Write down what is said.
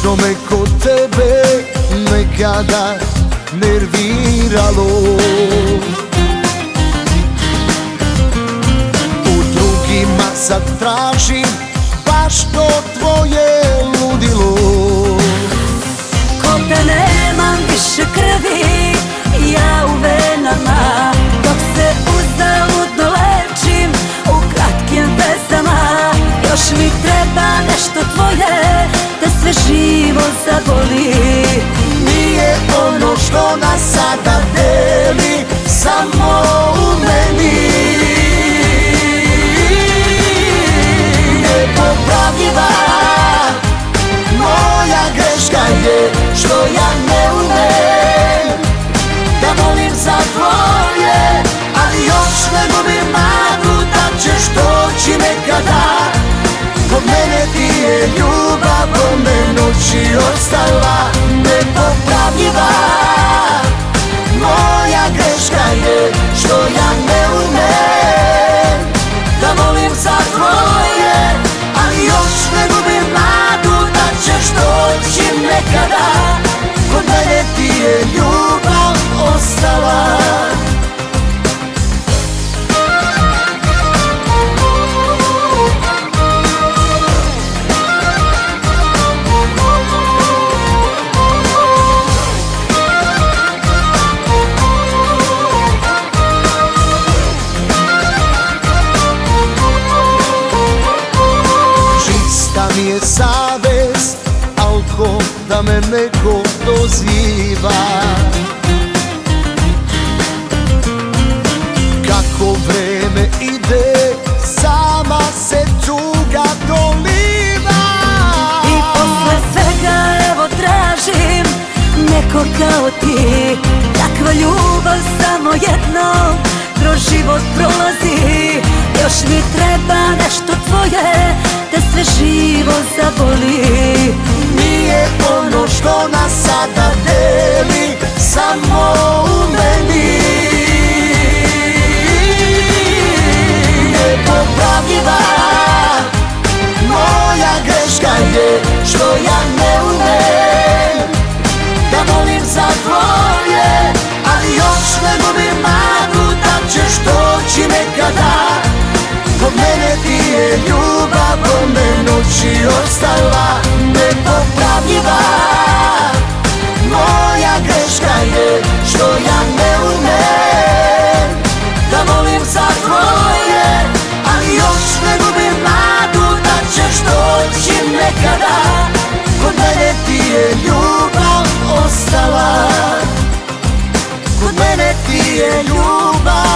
što me kod tebe nekada nerviralo. U drugima sad tražim baš to tvoje je ljubav ome noći ostala Savest, alko da me neko doziva. Kako vreme ide, sama se tuga doliva. I posle svega evo tražim Neko kao ti. Takva ljubav samo jednom Kroz život prolazi. Još mi treba nešto tvoje Sve živo zaboli. Nije ono što nas sada deli Samo u meni. Nepopravljiva Moja greška je što ja ne umem. Da volim za tvoje Ali još ne gubim nadu da ćeš doći nekada. Kod mene ti je ljubav oči ostala nepopravljiva. Moja greška je što ja ne umem Da molim za tvoje Ali još ne gubim nadu da ćeš doći nekada. Kod mene ti je ljubav ostala. Kod mene ti je ljubav